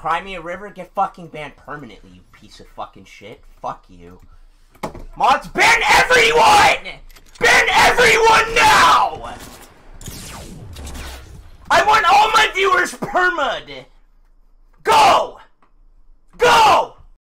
Crimea River, get fucking banned permanently, you piece of fucking shit. Fuck you. Mods, ban everyone! Ban everyone now! I want all my viewers permed. Go!